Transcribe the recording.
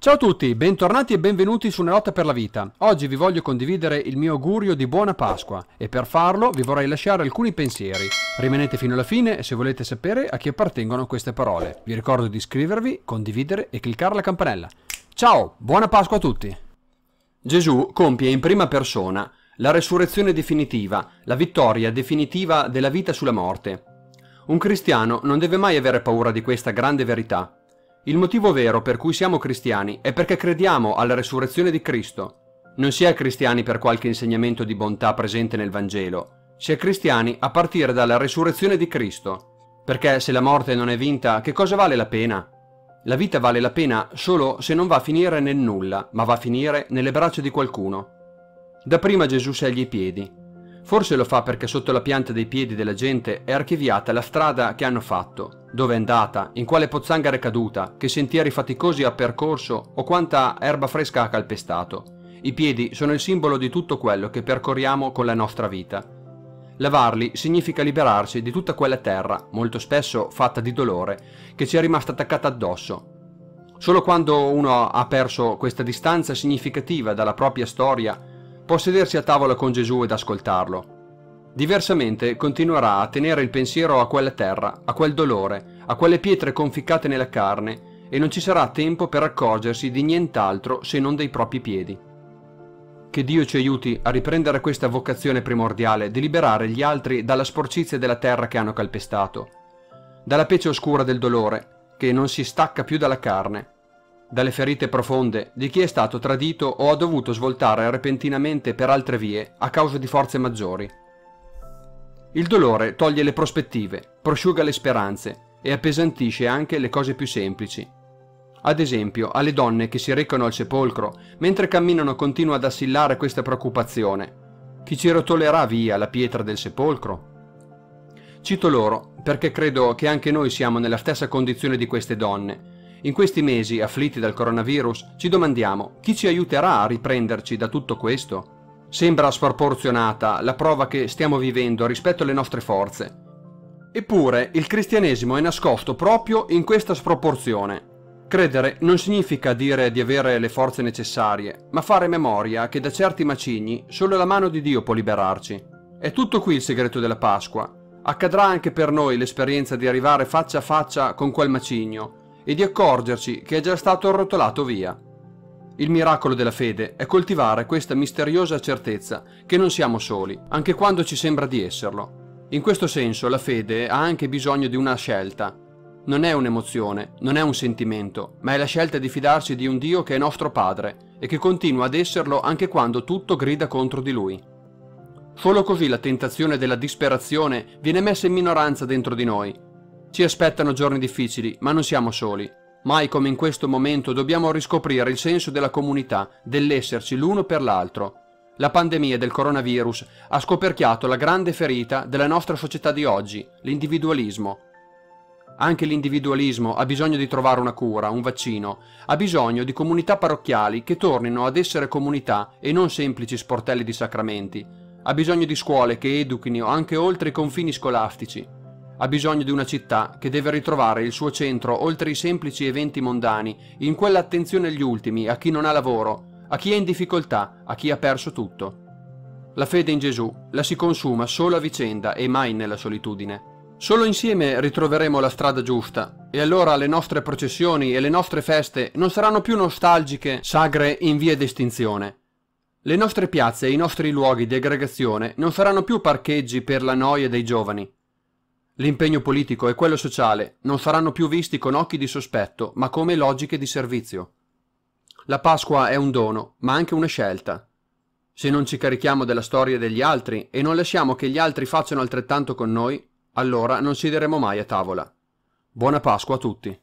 Ciao a tutti, bentornati e benvenuti su Una lotta per la vita. Oggi vi voglio condividere il mio augurio di buona Pasqua e per farlo vi vorrei lasciare alcuni pensieri. Rimanete fino alla fine se volete sapere a chi appartengono queste parole. Vi ricordo di iscrivervi, condividere e cliccare la campanella. Ciao, buona Pasqua a tutti! Gesù compie in prima persona la resurrezione definitiva, la vittoria definitiva della vita sulla morte. Un cristiano non deve mai avere paura di questa grande verità. Il motivo vero per cui siamo cristiani è perché crediamo alla resurrezione di Cristo. Non si è cristiani per qualche insegnamento di bontà presente nel Vangelo, si è cristiani a partire dalla resurrezione di Cristo. Perché se la morte non è vinta, che cosa vale la pena? La vita vale la pena solo se non va a finire nel nulla, ma va a finire nelle braccia di qualcuno. Dapprima Gesù sceglie i piedi. Forse lo fa perché sotto la pianta dei piedi della gente è archiviata la strada che hanno fatto, dove è andata, in quale pozzanghera è caduta, che sentieri faticosi ha percorso o quanta erba fresca ha calpestato. I piedi sono il simbolo di tutto quello che percorriamo con la nostra vita. Lavarli significa liberarsi di tutta quella terra, molto spesso fatta di dolore, che ci è rimasta attaccata addosso. Solo quando uno ha perso questa distanza significativa dalla propria storia, può sedersi a tavola con Gesù ed ascoltarlo. Diversamente continuerà a tenere il pensiero a quella terra, a quel dolore, a quelle pietre conficcate nella carne e non ci sarà tempo per accorgersi di nient'altro se non dei propri piedi. Che Dio ci aiuti a riprendere questa vocazione primordiale di liberare gli altri dalla sporcizia della terra che hanno calpestato, dalla pece oscura del dolore che non si stacca più dalla carne, dalle ferite profonde di chi è stato tradito o ha dovuto svoltare repentinamente per altre vie a causa di forze maggiori. Il dolore toglie le prospettive, prosciuga le speranze e appesantisce anche le cose più semplici. Ad esempio, alle donne che si recano al sepolcro, mentre camminano continua ad assillare questa preoccupazione. Chi ci rotolerà via la pietra del sepolcro? Cito loro perché credo che anche noi siamo nella stessa condizione di queste donne. In questi mesi, afflitti dal coronavirus, ci domandiamo chi ci aiuterà a riprenderci da tutto questo? Sembra sproporzionata la prova che stiamo vivendo rispetto alle nostre forze. Eppure il cristianesimo è nascosto proprio in questa sproporzione. Credere non significa dire di avere le forze necessarie, ma fare memoria che da certi macigni solo la mano di Dio può liberarci. È tutto qui il segreto della Pasqua. Accadrà anche per noi l'esperienza di arrivare faccia a faccia con quel macigno e di accorgerci che è già stato arrotolato via. Il miracolo della fede è coltivare questa misteriosa certezza che non siamo soli, anche quando ci sembra di esserlo. In questo senso la fede ha anche bisogno di una scelta. Non è un'emozione, non è un sentimento, ma è la scelta di fidarsi di un Dio che è nostro Padre e che continua ad esserlo anche quando tutto grida contro di Lui. Solo così la tentazione della disperazione viene messa in minoranza dentro di noi. Ci aspettano giorni difficili, ma non siamo soli. Mai come in questo momento dobbiamo riscoprire il senso della comunità, dell'esserci l'uno per l'altro. La pandemia del coronavirus ha scoperchiato la grande ferita della nostra società di oggi, l'individualismo. Anche l'individualismo ha bisogno di trovare una cura, un vaccino, ha bisogno di comunità parrocchiali che tornino ad essere comunità e non semplici sportelli di sacramenti, ha bisogno di scuole che educhino anche oltre i confini scolastici, ha bisogno di una città che deve ritrovare il suo centro oltre i semplici eventi mondani, in quell'attenzione agli ultimi, a chi non ha lavoro, a chi è in difficoltà, a chi ha perso tutto. La fede in Gesù la si consuma solo a vicenda e mai nella solitudine. Solo insieme ritroveremo la strada giusta e allora le nostre processioni e le nostre feste non saranno più nostalgiche sagre in via d'estinzione. Le nostre piazze e i nostri luoghi di aggregazione non saranno più parcheggi per la noia dei giovani, L'impegno politico e quello sociale non saranno più visti con occhi di sospetto, ma come logiche di servizio. La Pasqua è un dono, ma anche una scelta. Se non ci carichiamo della storia degli altri e non lasciamo che gli altri facciano altrettanto con noi, allora non siederemo mai a tavola. Buona Pasqua a tutti.